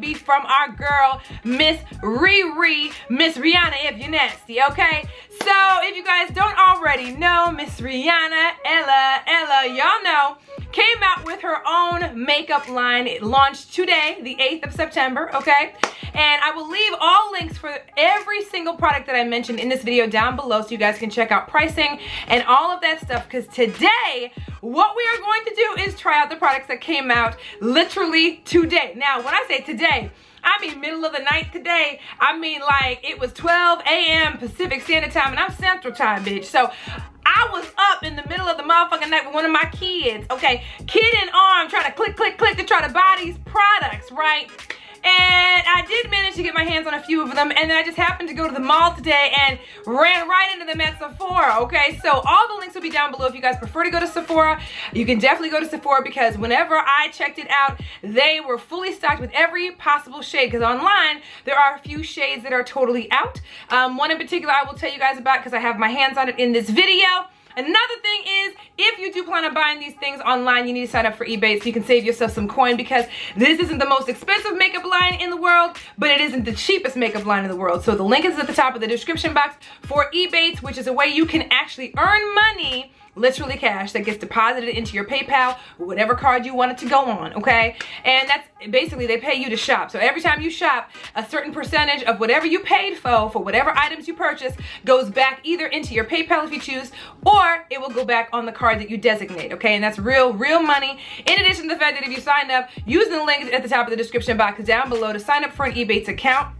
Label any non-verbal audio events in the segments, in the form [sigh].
be from our girl, Miss Riri, Miss Rihanna, if you're nasty, okay? So, if you guys don't already know, Miss Rihanna, Ella, Ella, y'all know, came out with her own makeup line. It launched today, the 8th of September, okay? And I will leave all links for every single product that I mentioned in this video down below so you guys can check out pricing and all of that stuff because today, what we are going to do is try out the products that came out literally today. Now, when I say today, I mean middle of the night today. I mean like it was 12 a.m. Pacific Standard Time and I'm Central Time, bitch. So I was up in the middle of the motherfucking night with one of my kids, okay? Kid in arm trying to click, click, click to try to buy these products, right? And I did manage to get my hands on a few of them. And then I just happened to go to the mall today and ran right into them at Sephora, okay? So all the links will be down below if you guys prefer to go to Sephora. You can definitely go to Sephora because whenever I checked it out, they were fully stocked with every possible shade. Because online, there are a few shades that are totally out. Um, one in particular I will tell you guys about because I have my hands on it in this video. Another thing is, if you do plan on buying these things online, you need to sign up for Ebates so you can save yourself some coin because this isn't the most expensive makeup line in the world, but it isn't the cheapest makeup line in the world. So the link is at the top of the description box for Ebates, which is a way you can actually earn money literally cash that gets deposited into your PayPal, whatever card you want it to go on, okay? And that's basically they pay you to shop. So every time you shop, a certain percentage of whatever you paid for, for whatever items you purchase, goes back either into your PayPal if you choose, or it will go back on the card that you designate, okay? And that's real, real money. In addition to the fact that if you sign up, using the link at the top of the description box down below to sign up for an Ebates account,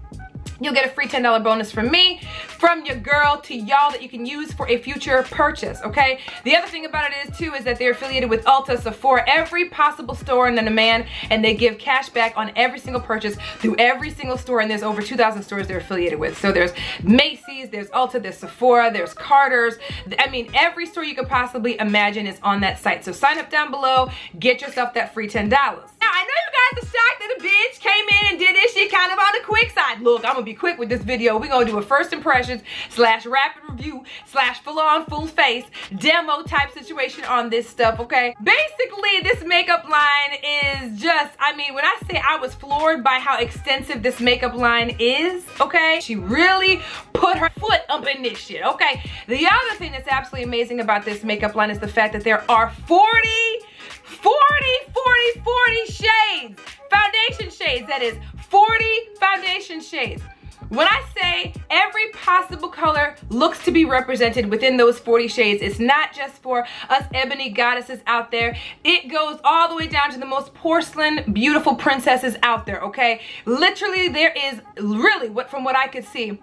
You'll get a free $10 bonus from me, from your girl to y'all that you can use for a future purchase, okay? The other thing about it is too is that they're affiliated with Ulta, Sephora, every possible store in the demand, and they give cash back on every single purchase through every single store, and there's over 2,000 stores they're affiliated with. So there's Macy's, there's Ulta, there's Sephora, there's Carter's. I mean, every store you could possibly imagine is on that site. So sign up down below, get yourself that free $10. Now, I know you guys are shocked that a bitch came in and did this shit kind of on the quick side. Look, I'm gonna be quick with this video. We're gonna do a first impressions slash rapid review slash full on full face demo type situation on this stuff, okay? Basically, this makeup line is just, I mean, when I say I was floored by how extensive this makeup line is, okay? She really put her foot up in this shit, okay? The other thing that's absolutely amazing about this makeup line is the fact that there are 40 40, 40, 40 shades. Foundation shades, that is 40 foundation shades. When I say every possible color looks to be represented within those 40 shades, it's not just for us ebony goddesses out there. It goes all the way down to the most porcelain, beautiful princesses out there, okay? Literally, there is really, what from what I could see,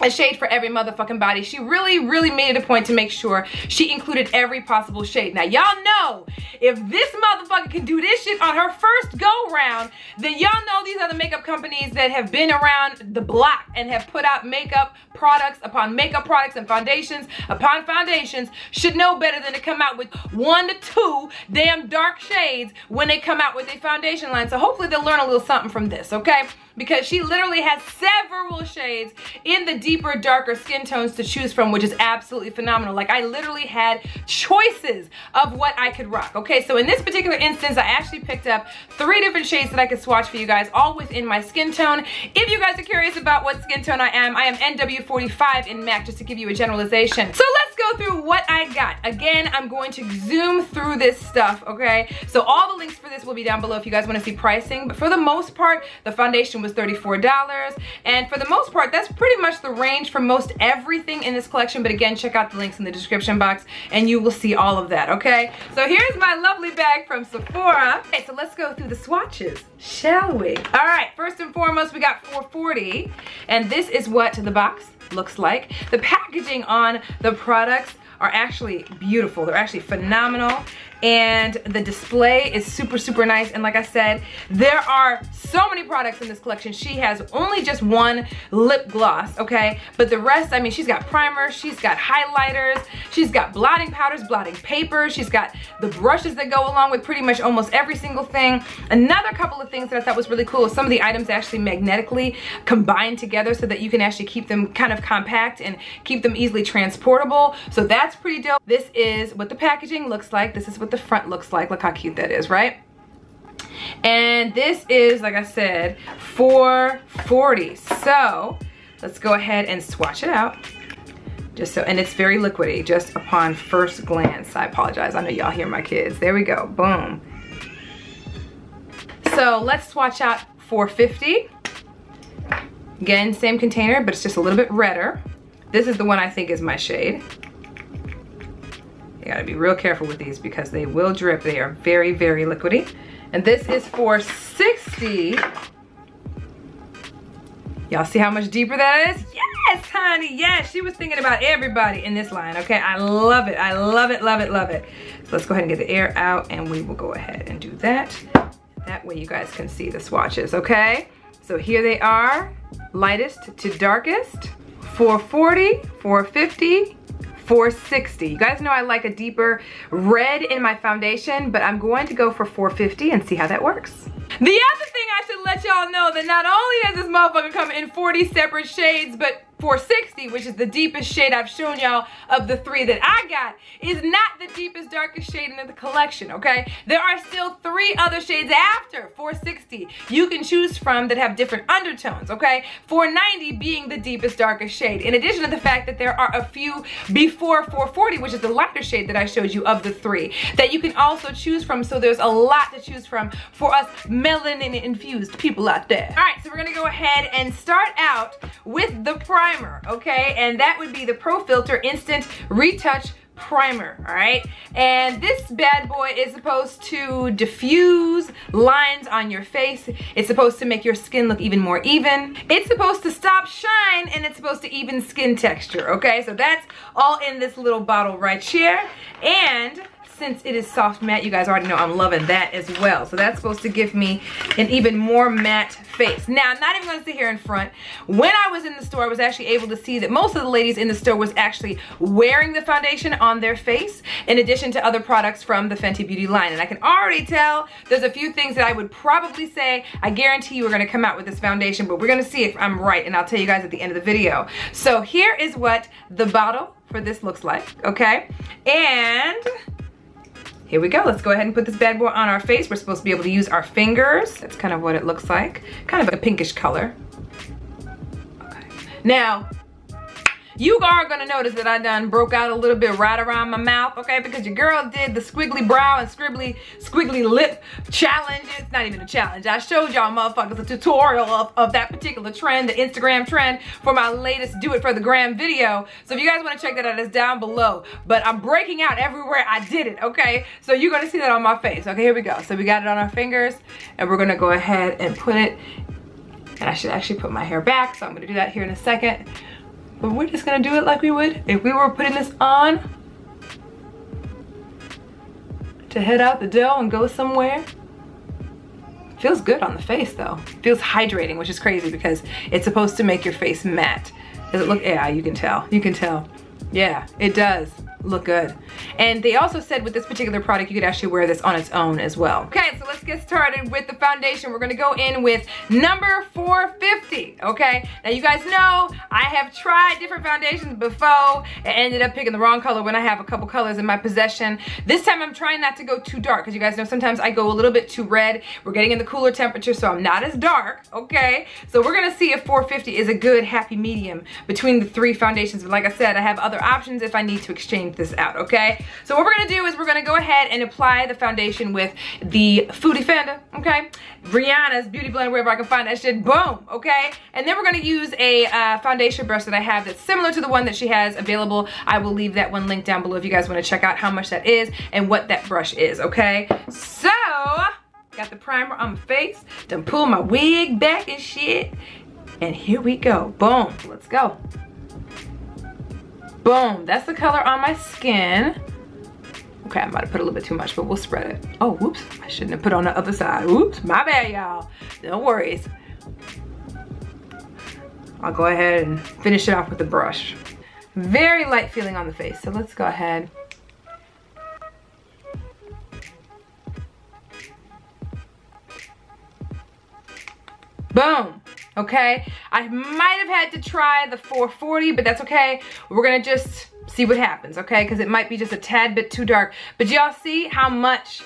a shade for every motherfucking body. She really, really made it a point to make sure she included every possible shade. Now, y'all know if this motherfucker can do this shit on her first go round, then y'all know these the makeup companies that have been around the block and have put out makeup products upon makeup products and foundations upon foundations should know better than to come out with one to two damn dark shades when they come out with a foundation line. So hopefully they'll learn a little something from this, okay? Because she literally has several shades in the deeper, darker skin tones to choose from, which is absolutely phenomenal. Like I literally had choices of what I could rock. Okay, so in this particular instance, I actually picked up three different shades that I could swatch for you guys, all within my skin tone. If you guys are curious about what skin tone I am, I am NW45 in MAC, just to give you a generalization. So let's go through what I got. Again, I'm going to zoom through this stuff, okay? So all the links for this will be down below if you guys wanna see pricing, but for the most part, the foundation was $34. And for the most part, that's pretty much the range for most everything in this collection. But again, check out the links in the description box and you will see all of that, okay? So here's my lovely bag from Sephora. Okay, so let's go through the swatches, shall we? All right, first and foremost, we got 440. And this is what the box looks like. The packaging on the products are actually beautiful. They're actually phenomenal and the display is super, super nice. And like I said, there are so many products in this collection. She has only just one lip gloss, okay? But the rest, I mean, she's got primers, she's got highlighters, she's got blotting powders, blotting paper, she's got the brushes that go along with pretty much almost every single thing. Another couple of things that I thought was really cool, some of the items actually magnetically combined together so that you can actually keep them kind of compact and keep them easily transportable. So that's pretty dope. This is what the packaging looks like. This is what the front looks like. Look how cute that is, right? And this is, like I said, 440. So let's go ahead and swatch it out. Just so, and it's very liquidy, just upon first glance. I apologize, I know y'all hear my kids. There we go, boom. So let's swatch out 450. Again, same container, but it's just a little bit redder. This is the one I think is my shade. You gotta be real careful with these because they will drip. They are very, very liquidy. And this is for 60. Y'all see how much deeper that is? Yes, honey, yes. She was thinking about everybody in this line, okay? I love it, I love it, love it, love it. So let's go ahead and get the air out and we will go ahead and do that. That way you guys can see the swatches, okay? So here they are, lightest to darkest, 440, 450, 460. You guys know I like a deeper red in my foundation, but I'm going to go for 450 and see how that works. The other thing I should let y'all know that not only does this motherfucker come in 40 separate shades, but 460, which is the deepest shade I've shown y'all of the three that I got, is not the deepest, darkest shade in the collection, okay? There are still three other shades after 460 you can choose from that have different undertones, okay? 490 being the deepest, darkest shade. In addition to the fact that there are a few before 440, which is the lighter shade that I showed you of the three, that you can also choose from, so there's a lot to choose from for us melanin-infused people out there. All right, so we're gonna go ahead and start out with the price primer, okay? And that would be the Pro Filt'r Instant Retouch primer, all right? And this bad boy is supposed to diffuse lines on your face. It's supposed to make your skin look even more even. It's supposed to stop shine and it's supposed to even skin texture, okay? So that's all in this little bottle right here. And since it is soft matte, you guys already know I'm loving that as well. So that's supposed to give me an even more matte face. Now, I'm not even gonna sit here in front. When I was in the store, I was actually able to see that most of the ladies in the store was actually wearing the foundation on their face in addition to other products from the Fenty Beauty line. And I can already tell there's a few things that I would probably say, I guarantee you are gonna come out with this foundation, but we're gonna see if I'm right and I'll tell you guys at the end of the video. So here is what the bottle for this looks like, okay? And here we go. Let's go ahead and put this bad boy on our face. We're supposed to be able to use our fingers. That's kind of what it looks like. Kind of a pinkish color. Okay. Now, you are gonna notice that I done broke out a little bit right around my mouth, okay? Because your girl did the squiggly brow and scribbly, squiggly lip challenge. It's not even a challenge. I showed y'all motherfuckers a tutorial of, of that particular trend, the Instagram trend for my latest Do It For The Gram video. So if you guys wanna check that out, it's down below. But I'm breaking out everywhere I did it, okay? So you're gonna see that on my face. Okay, here we go. So we got it on our fingers and we're gonna go ahead and put it and I should actually put my hair back, so I'm gonna do that here in a second. But we're just gonna do it like we would if we were putting this on to head out the door and go somewhere. Feels good on the face though. Feels hydrating, which is crazy because it's supposed to make your face matte. Does it look, yeah, you can tell, you can tell. Yeah, it does look good. And they also said with this particular product, you could actually wear this on its own as well. Okay, so let's get started with the foundation. We're gonna go in with number 450, okay? Now you guys know I have tried different foundations before and ended up picking the wrong color when I have a couple colors in my possession. This time I'm trying not to go too dark because you guys know sometimes I go a little bit too red. We're getting in the cooler temperature so I'm not as dark, okay? So we're gonna see if 450 is a good happy medium between the three foundations. But like I said, I have other options if I need to exchange this out, okay? So what we're gonna do is we're gonna go ahead and apply the foundation with the Food Defender, okay? Rihanna's Beauty Blend, wherever I can find that shit, boom, okay? And then we're gonna use a uh, foundation brush that I have that's similar to the one that she has available. I will leave that one linked down below if you guys wanna check out how much that is and what that brush is, okay? So, got the primer on my face, done pull my wig back and shit, and here we go, boom, let's go. Boom, that's the color on my skin. Okay, I might have put a little bit too much, but we'll spread it. Oh, whoops, I shouldn't have put on the other side. Whoops, my bad, y'all. No worries. I'll go ahead and finish it off with the brush. Very light feeling on the face, so let's go ahead. Boom, okay? I might have had to try the 440, but that's okay. We're gonna just see what happens, okay? Because it might be just a tad bit too dark. But y'all see how much,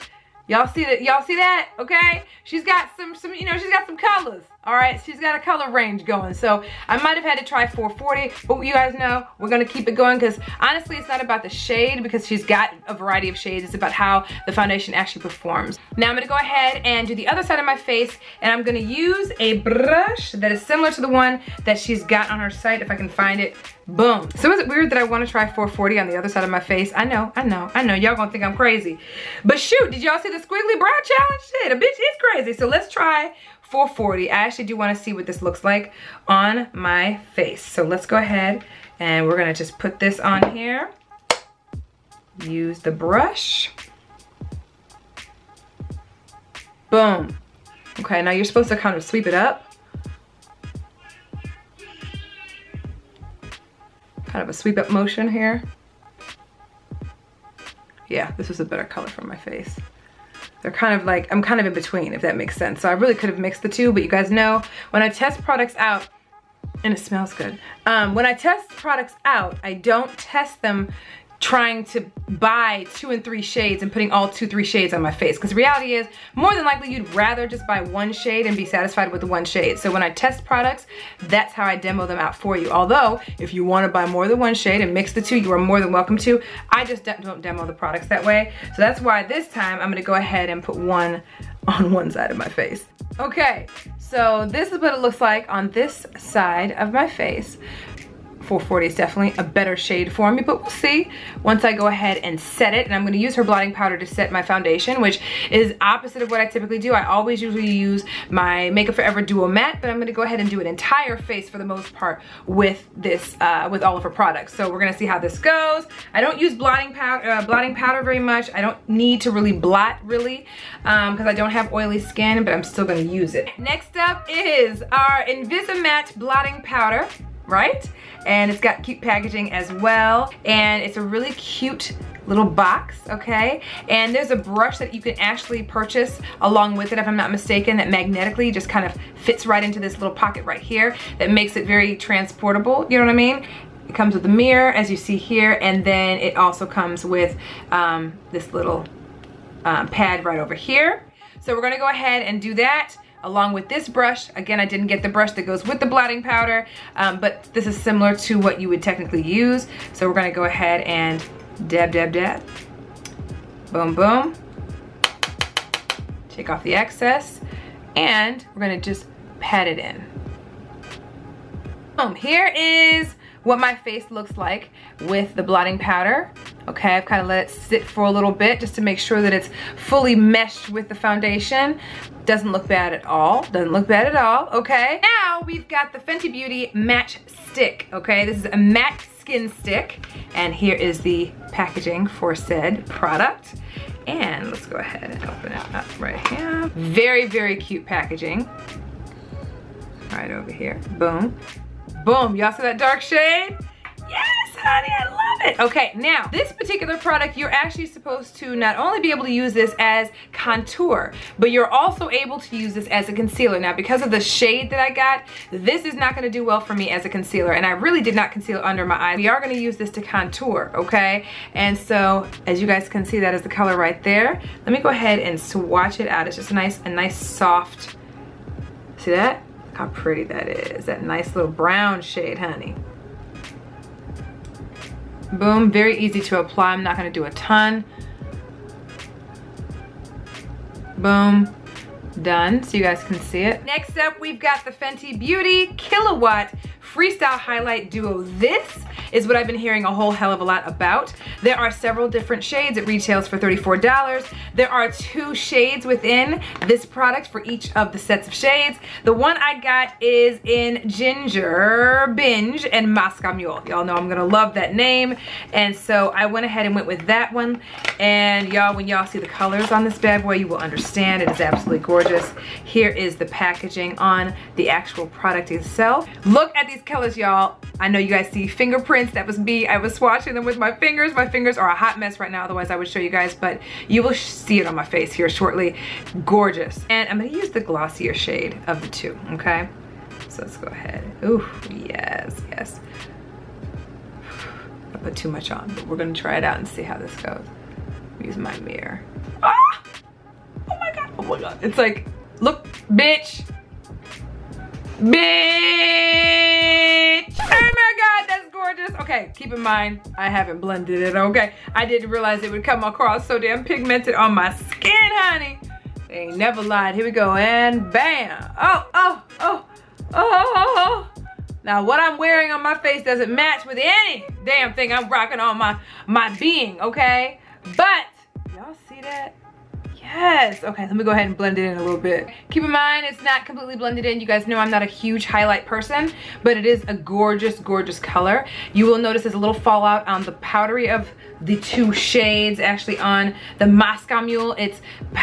y'all see that, y'all see that, okay? She's got some, some, you know, she's got some colors. All right, she's got a color range going. So I might have had to try 440, but you guys know we're gonna keep it going because honestly, it's not about the shade because she's got a variety of shades. It's about how the foundation actually performs. Now I'm gonna go ahead and do the other side of my face and I'm gonna use a brush that is similar to the one that she's got on her site, if I can find it. Boom. So is it weird that I wanna try 440 on the other side of my face? I know, I know, I know. Y'all gonna think I'm crazy. But shoot, did y'all see the squiggly brow challenge? Shit, a bitch is crazy. So let's try 440. I actually do want to see what this looks like on my face. So let's go ahead and we're to just put this on here. Use the brush. Boom. Okay, now you're supposed to kind of sweep it up. Kind of a sweep up motion here. Yeah, this is a better color for my face. They're kind of like, I'm kind of in between, if that makes sense. So I really could have mixed the two, but you guys know, when I test products out, and it smells good. Um, when I test products out, I don't test them trying to buy two and three shades and putting all two, three shades on my face. Because reality is, more than likely you'd rather just buy one shade and be satisfied with the one shade. So when I test products, that's how I demo them out for you. Although, if you wanna buy more than one shade and mix the two, you are more than welcome to. I just don't demo the products that way. So that's why this time I'm gonna go ahead and put one on one side of my face. Okay, so this is what it looks like on this side of my face. 440 is definitely a better shade for me, but we'll see once I go ahead and set it. And I'm gonna use her blotting powder to set my foundation, which is opposite of what I typically do. I always usually use my Makeup Forever Duo Matte, but I'm gonna go ahead and do an entire face for the most part with this, uh, with all of her products. So we're gonna see how this goes. I don't use blotting powder, uh, blotting powder very much. I don't need to really blot really, because um, I don't have oily skin, but I'm still gonna use it. Next up is our Invisimatte blotting powder right? And it's got cute packaging as well. And it's a really cute little box, okay? And there's a brush that you can actually purchase along with it, if I'm not mistaken, that magnetically just kind of fits right into this little pocket right here that makes it very transportable, you know what I mean? It comes with a mirror, as you see here, and then it also comes with um, this little um, pad right over here. So we're gonna go ahead and do that along with this brush. Again, I didn't get the brush that goes with the blotting powder, um, but this is similar to what you would technically use. So we're gonna go ahead and dab, dab, dab. Boom, boom. Take off the excess. And we're gonna just pat it in. Boom, here is what my face looks like with the blotting powder. Okay, I've kind of let it sit for a little bit just to make sure that it's fully meshed with the foundation. Doesn't look bad at all. Doesn't look bad at all, okay? Now we've got the Fenty Beauty Match Stix, okay? This is a matte skin stick. And here is the packaging for said product. And let's go ahead and open it up right here. Very, very cute packaging. Right over here, boom. Boom, y'all see that dark shade? Honey, I love it. Okay, now, this particular product, you're actually supposed to not only be able to use this as contour, but you're also able to use this as a concealer. Now, because of the shade that I got, this is not gonna do well for me as a concealer, and I really did not conceal under my eyes. We are gonna use this to contour, okay? And so, as you guys can see, that is the color right there. Let me go ahead and swatch it out. It's just a nice, a nice soft, see that? how pretty that is. That nice little brown shade, honey. Boom, very easy to apply. I'm not gonna do a ton. Boom, done, so you guys can see it. Next up, we've got the Fenty Beauty Killawatt Freestyle Highlight Duo. This is what I've been hearing a whole hell of a lot about. There are several different shades. It retails for $34. There are two shades within this product for each of the sets of shades. The one I got is in Ginger Binge and Moscow Mule. Y'all know I'm gonna love that name. And so I went ahead and went with that one. And y'all, when y'all see the colors on this bad boy, you will understand it is absolutely gorgeous. Here is the packaging on the actual product itself. Look at these colors, y'all. I know you guys see fingerprints. That was me. I was swatching them with my fingers. My fingers are a hot mess right now. Otherwise, I would show you guys, but you will see it on my face here shortly. Gorgeous. And I'm gonna use the glossier shade of the two, okay? So let's go ahead. Ooh, yes, yes. I put too much on, but we're gonna try it out and see how this goes. Use my mirror. Ah! Oh my God, oh my God. It's like, look, bitch. Bitch! Oh my god, that's gorgeous. Okay, keep in mind, I haven't blended it, okay? I didn't realize it would come across so damn pigmented on my skin, honey. They ain't never lied. Here we go, and bam. Oh, oh, oh, oh, oh, oh. oh, oh. Now, what I'm wearing on my face doesn't match with any damn thing I'm rocking on my, my being, okay? But, y'all see that? Yes, okay, let me go ahead and blend it in a little bit. Keep in mind, it's not completely blended in. You guys know I'm not a huge highlight person, but it is a gorgeous, gorgeous color. You will notice there's a little fallout on the powdery of the two shades actually on the Moscow Mule. It's,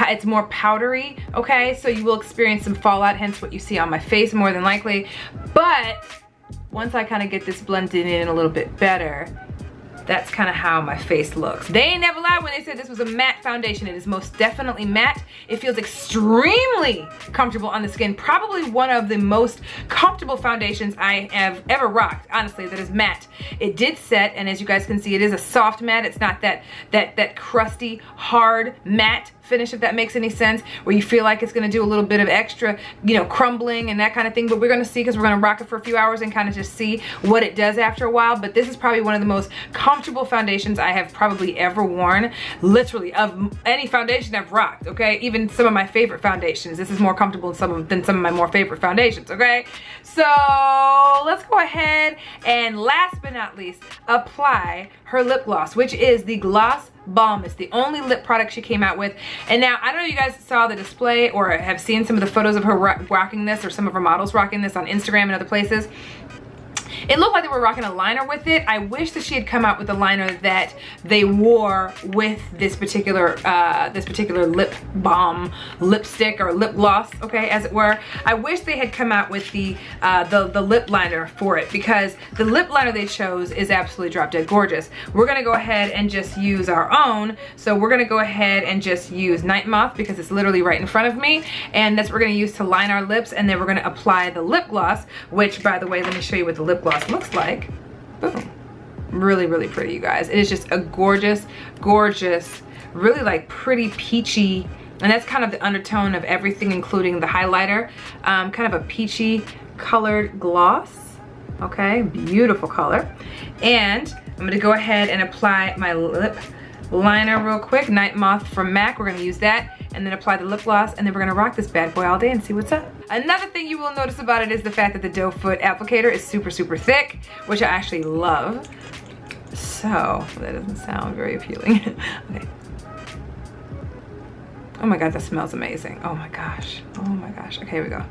it's more powdery, okay? So you will experience some fallout, hence what you see on my face more than likely. But once I kind of get this blended in a little bit better, that's kind of how my face looks. They ain't never lied when they said this was a matte foundation. It is most definitely matte. It feels extremely comfortable on the skin. Probably one of the most comfortable foundations I have ever rocked, honestly, that is matte. It did set, and as you guys can see, it is a soft matte. It's not that, that, that crusty, hard matte finish if that makes any sense where you feel like it's gonna do a little bit of extra you know crumbling and that kind of thing. But we're gonna see because we're gonna rock it for a few hours and kind of just see what it does after a while. But this is probably one of the most comfortable foundations I have probably ever worn literally of any foundation I've rocked okay? Even some of my favorite foundations. This is more comfortable than some of, than some of my more favorite foundations okay? So let's go ahead and last but not least apply her lip gloss which is the gloss Bomb. It's the only lip product she came out with. And now, I don't know if you guys saw the display or have seen some of the photos of her rocking this or some of her models rocking this on Instagram and other places. It looked like they were rocking a liner with it. I wish that she had come out with a liner that they wore with this particular uh, this particular lip balm, lipstick or lip gloss, okay, as it were. I wish they had come out with the uh, the, the lip liner for it because the lip liner they chose is absolutely drop dead gorgeous. We're gonna go ahead and just use our own. So we're gonna go ahead and just use Night Moth because it's literally right in front of me. And that's what we're gonna use to line our lips and then we're gonna apply the lip gloss, which by the way, let me show you what the lip gloss gloss looks like. Boom. Really, really pretty, you guys. It is just a gorgeous, gorgeous, really like pretty peachy, and that's kind of the undertone of everything, including the highlighter. Um, kind of a peachy colored gloss. Okay, beautiful color. And I'm gonna go ahead and apply my lip liner real quick. Night Moth from MAC, we're gonna use that and then apply the lip gloss and then we're gonna rock this bad boy all day and see what's up. Another thing you will notice about it is the fact that the doe foot applicator is super, super thick, which I actually love. So, that doesn't sound very appealing. [laughs] okay. Oh my God, that smells amazing. Oh my gosh. Oh my gosh. Okay, here we go.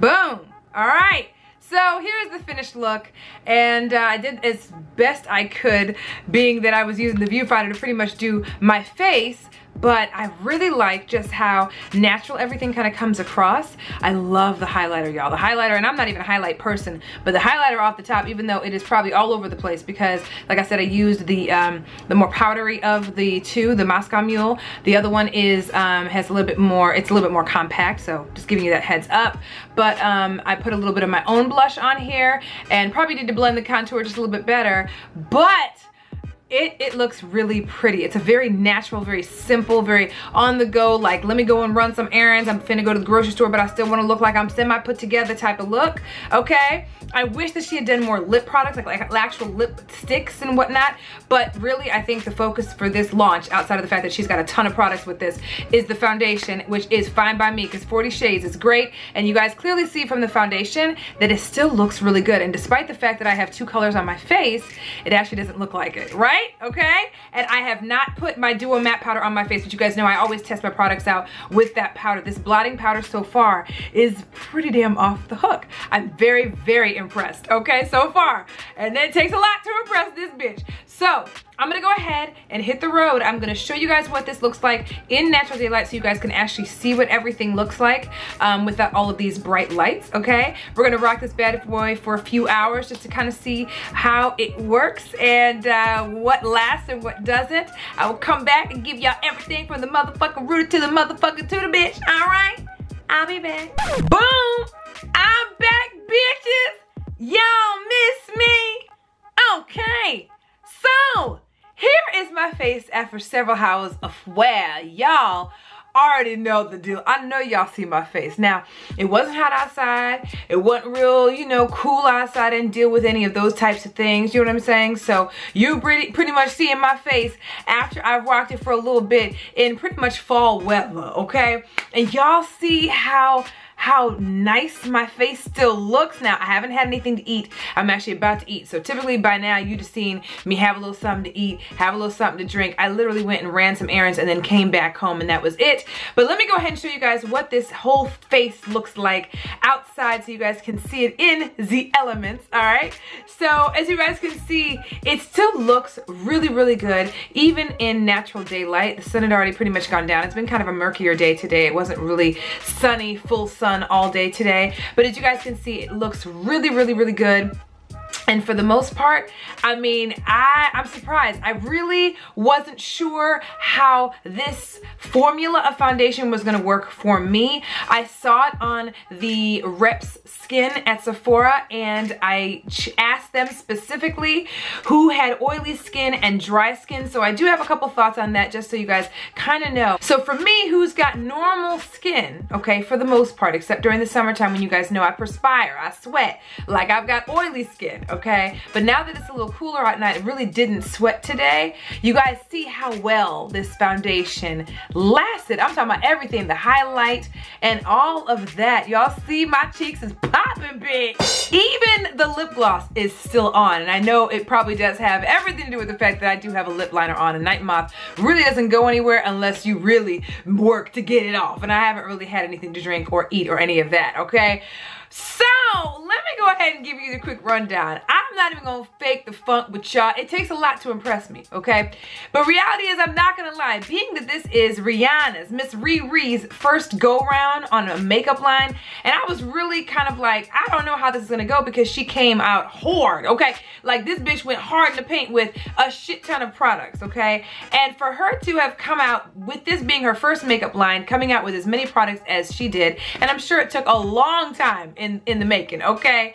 Boom. All right. So here's the finished look and uh, I did as best I could being that I was using the viewfinder to pretty much do my face but I really like just how natural everything kind of comes across. I love the highlighter, y'all. The highlighter, and I'm not even a highlight person, but the highlighter off the top, even though it is probably all over the place because, like I said, I used the um, the more powdery of the two, the Moscow Mule. The other one is um, has a little bit more, it's a little bit more compact, so just giving you that heads up. But um, I put a little bit of my own blush on here and probably need to blend the contour just a little bit better, but it, it looks really pretty. It's a very natural, very simple, very on the go, like let me go and run some errands. I'm finna go to the grocery store, but I still wanna look like I'm semi put together type of look, okay? I wish that she had done more lip products, like, like actual lip sticks and whatnot, but really I think the focus for this launch, outside of the fact that she's got a ton of products with this, is the foundation, which is fine by me, because 40 Shades is great, and you guys clearly see from the foundation that it still looks really good, and despite the fact that I have two colors on my face, it actually doesn't look like it, right? Okay? And I have not put my Duo Matte Powder on my face, but you guys know I always test my products out with that powder. This blotting powder so far is pretty damn off the hook. I'm very, very impressed, okay, so far. And it takes a lot to impress this bitch. So, I'm gonna go ahead and hit the road. I'm gonna show you guys what this looks like in natural daylight so you guys can actually see what everything looks like um, without all of these bright lights, okay? We're gonna rock this bad boy for a few hours just to kind of see how it works and uh, what lasts and what doesn't. I will come back and give y'all everything from the motherfucking rooter to the motherfucker to the bitch, all right? I'll be back. Boom! I'm back, bitches! Y'all miss me? Okay, so here is my face after several hours of wear. Y'all already know the deal. I know y'all see my face. Now, it wasn't hot outside. It wasn't real, you know, cool outside. I didn't deal with any of those types of things. You know what I'm saying? So you pretty, pretty much seeing my face after I've rocked it for a little bit in pretty much fall weather, okay? And y'all see how how nice my face still looks now. I haven't had anything to eat. I'm actually about to eat. So typically by now you'd have seen me have a little something to eat, have a little something to drink. I literally went and ran some errands and then came back home and that was it. But let me go ahead and show you guys what this whole face looks like outside so you guys can see it in the elements, all right? So as you guys can see, it still looks really, really good, even in natural daylight. The sun had already pretty much gone down. It's been kind of a murkier day today. It wasn't really sunny, full sun sun all day today. But as you guys can see, it looks really, really, really good. And for the most part, I mean, I, I'm surprised. I really wasn't sure how this formula of foundation was gonna work for me. I saw it on the Reps Skin at Sephora and I asked them specifically who had oily skin and dry skin. So I do have a couple thoughts on that just so you guys kind of know. So for me, who's got normal skin, okay, for the most part, except during the summertime when you guys know I perspire, I sweat, like I've got oily skin, okay? But now that it's a little cooler out and I really didn't sweat today, you guys see how well this foundation lasted. I'm talking about everything, the highlight and all of that. Y'all see my cheeks is popping big. Even the lip gloss is still on. And I know it probably does have everything to do with the fact that I do have a lip liner on. And Night Moth really doesn't go anywhere unless you really work to get it off. And I haven't really had anything to drink or eat or any of that, okay? So let me go ahead and give you the quick rundown. I'm not even gonna fake the funk with y'all. It takes a lot to impress me, okay? But reality is I'm not gonna lie. Being that this is Rihanna's, Miss Riri's first go round on a makeup line, and I was really kind of like, I don't know how this is gonna go because she came out hard, okay? Like this bitch went hard in the paint with a shit ton of products, okay? And for her to have come out with this being her first makeup line, coming out with as many products as she did, and I'm sure it took a long time in, in the making, okay?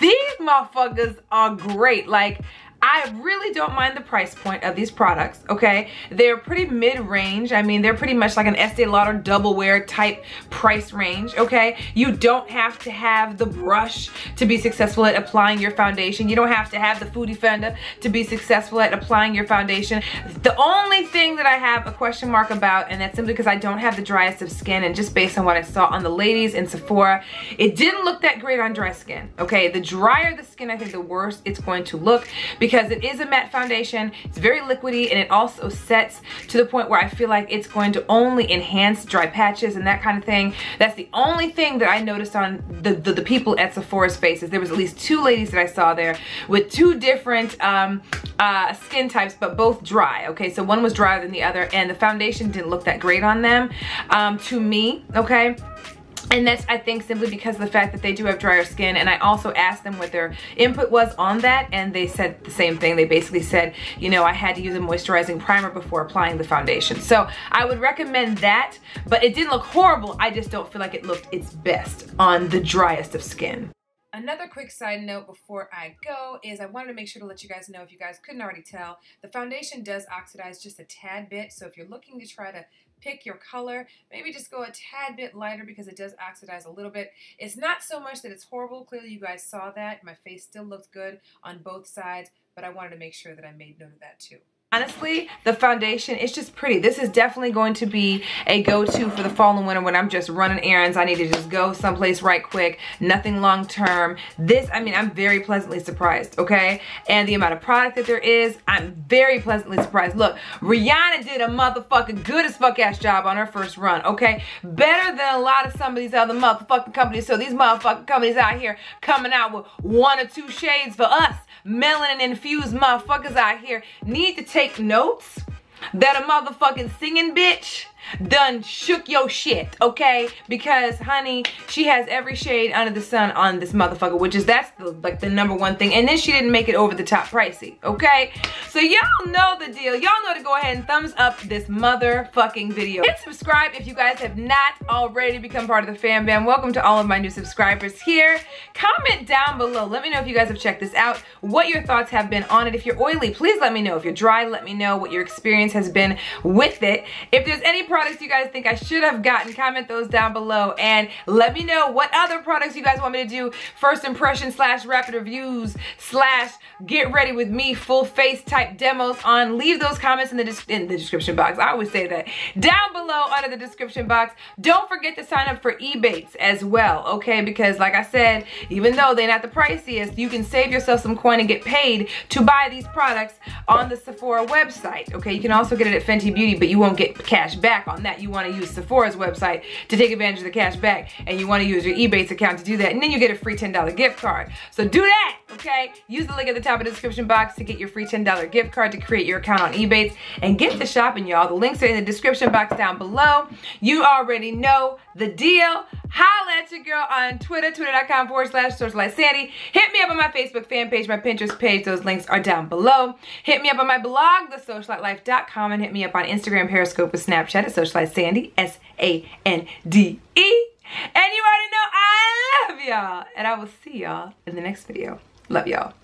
These motherfuckers are great. Like, I really don't mind the price point of these products, okay? They're pretty mid-range. I mean, they're pretty much like an Estee Lauder double wear type price range, okay? You don't have to have the brush to be successful at applying your foundation. You don't have to have the Food Defender to be successful at applying your foundation. The only thing that I have a question mark about, and that's simply because I don't have the driest of skin, and just based on what I saw on the ladies in Sephora, it didn't look that great on dry skin, okay? The drier the skin, I think the worse it's going to look because because it is a matte foundation. It's very liquidy and it also sets to the point where I feel like it's going to only enhance dry patches and that kind of thing. That's the only thing that I noticed on the, the, the people at Sephora's faces. There was at least two ladies that I saw there with two different um, uh, skin types, but both dry, okay? So one was drier than the other and the foundation didn't look that great on them um, to me, okay? And that's, I think, simply because of the fact that they do have drier skin. And I also asked them what their input was on that. And they said the same thing. They basically said, you know, I had to use a moisturizing primer before applying the foundation. So I would recommend that. But it didn't look horrible. I just don't feel like it looked its best on the driest of skin. Another quick side note before I go is I wanted to make sure to let you guys know, if you guys couldn't already tell, the foundation does oxidize just a tad bit. So if you're looking to try to pick your color, maybe just go a tad bit lighter because it does oxidize a little bit. It's not so much that it's horrible. Clearly you guys saw that. My face still looks good on both sides, but I wanted to make sure that I made note of that too. Honestly, the foundation, it's just pretty. This is definitely going to be a go-to for the fall and winter when I'm just running errands. I need to just go someplace right quick, nothing long term. This, I mean, I'm very pleasantly surprised, okay? And the amount of product that there is, I'm very pleasantly surprised. Look, Rihanna did a motherfucking good as fuck ass job on her first run, okay? Better than a lot of some of these other motherfucking companies. So these motherfucking companies out here coming out with one or two shades for us melanin infused motherfuckers out here need to take notes that a motherfucking singing bitch done shook your shit, okay? Because, honey, she has every shade under the sun on this motherfucker, which is, that's the, like the number one thing. And then she didn't make it over the top pricey, okay? So y'all know the deal. Y'all know to go ahead and thumbs up this motherfucking video. Hit subscribe if you guys have not already become part of the fam bam. Welcome to all of my new subscribers here. Comment down below. Let me know if you guys have checked this out, what your thoughts have been on it. If you're oily, please let me know. If you're dry, let me know what your experience has been with it. If there's any products you guys think I should have gotten, comment those down below and let me know what other products you guys want me to do first impression slash rapid reviews slash get ready with me full face type demos on. Leave those comments in the, in the description box. I always say that. Down below under the description box. Don't forget to sign up for Ebates as well, okay? Because like I said, even though they're not the priciest, you can save yourself some coin and get paid to buy these products on the Sephora website, okay? You can also get it at Fenty Beauty, but you won't get cash back on that you want to use Sephora's website to take advantage of the cash back and you want to use your Ebates account to do that and then you get a free $10 gift card. So do that, okay? Use the link at the top of the description box to get your free $10 gift card to create your account on Ebates and get the shopping, y'all. The links are in the description box down below. You already know the deal. Holla at your girl on Twitter, twitter.com forward slash socialite Sande. Hit me up on my Facebook fan page, my Pinterest page. Those links are down below. Hit me up on my blog, thesocialitelife.com, and hit me up on Instagram, Periscope, and Snapchat at Socialite Sande, S-A-N-D-E. And you already know I love y'all. And I will see y'all in the next video. Love y'all.